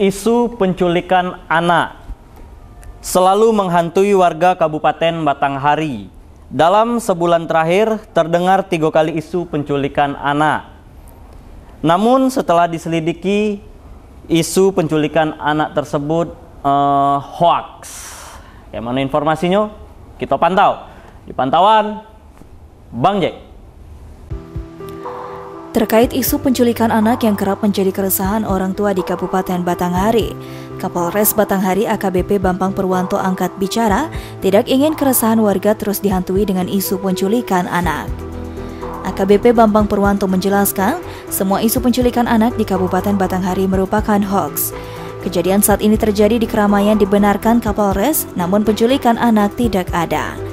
Isu penculikan anak selalu menghantui warga Kabupaten Batanghari. Dalam sebulan terakhir terdengar tiga kali isu penculikan anak. Namun setelah diselidiki, isu penculikan anak tersebut uh, hoax. Yang mana informasinya? Kita pantau. Di pantauan Bang Jack. Terkait isu penculikan anak yang kerap menjadi keresahan orang tua di Kabupaten Batanghari, Kapolres Batanghari AKBP Bambang Purwanto angkat bicara tidak ingin keresahan warga terus dihantui dengan isu penculikan anak. AKBP Bambang Purwanto menjelaskan, semua isu penculikan anak di Kabupaten Batanghari merupakan hoax. Kejadian saat ini terjadi di keramaian dibenarkan Kapolres, namun penculikan anak tidak ada.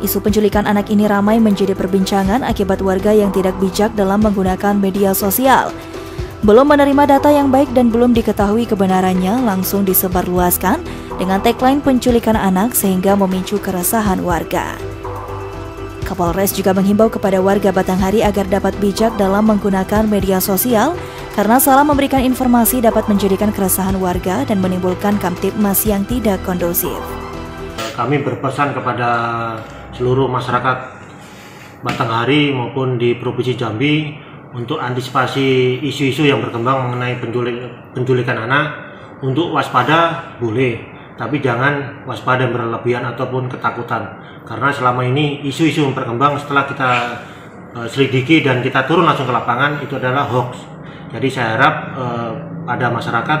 Isu penculikan anak ini ramai menjadi perbincangan akibat warga yang tidak bijak dalam menggunakan media sosial. Belum menerima data yang baik dan belum diketahui kebenarannya langsung disebarluaskan dengan tagline penculikan anak sehingga memicu keresahan warga. Kapolres juga menghimbau kepada warga Batanghari agar dapat bijak dalam menggunakan media sosial karena salah memberikan informasi dapat menjadikan keresahan warga dan menimbulkan kamtipmas yang tidak kondusif. Kami berpesan kepada seluruh masyarakat Batanghari maupun di Provinsi Jambi untuk antisipasi isu-isu yang berkembang mengenai penculik, penculikan anak. Untuk waspada boleh. Tapi jangan waspada berlebihan ataupun ketakutan. Karena selama ini isu-isu yang berkembang setelah kita uh, selidiki dan kita turun langsung ke lapangan itu adalah hoax. Jadi saya harap uh, pada masyarakat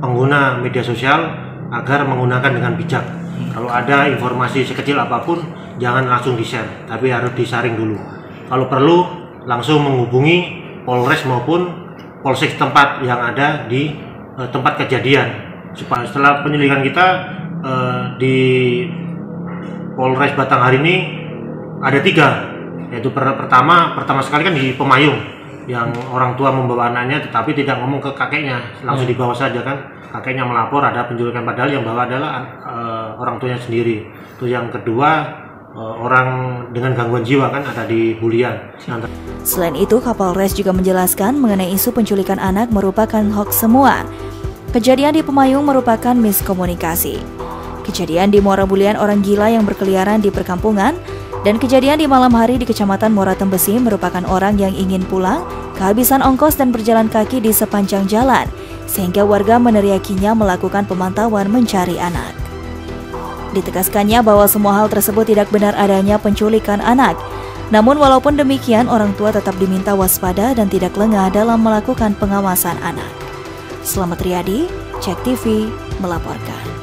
pengguna media sosial agar menggunakan dengan bijak kalau ada informasi sekecil apa pun, jangan langsung di-share, tapi harus disaring dulu. Kalau perlu, langsung menghubungi Polres maupun Polsek tempat yang ada di uh, tempat kejadian. Supaya setelah penyelidikan kita uh, di Polres Batanghari ini ada tiga, yaitu per pertama pertama sekali kan di Pemayung yang orang tua membawa anaknya tetapi tidak ngomong ke kakeknya. Langsung hmm. dibawa saja kan. Kakeknya melapor ada penculikan padahal yang bawa adalah uh, orang tuanya sendiri. Itu yang kedua uh, orang dengan gangguan jiwa kan ada di Bulian. Selain itu Kapolres juga menjelaskan mengenai isu penculikan anak merupakan hoax semua. Kejadian di Pemayung merupakan miskomunikasi. Kejadian di Muara Bulian orang gila yang berkeliaran di perkampungan dan kejadian di malam hari di Kecamatan Muara Tembesi merupakan orang yang ingin pulang, kehabisan ongkos dan berjalan kaki di sepanjang jalan, sehingga warga meneriakinya melakukan pemantauan mencari anak. Ditegaskannya bahwa semua hal tersebut tidak benar adanya penculikan anak. Namun walaupun demikian, orang tua tetap diminta waspada dan tidak lengah dalam melakukan pengawasan anak. Selamat Riyadi, Cek TV, melaporkan.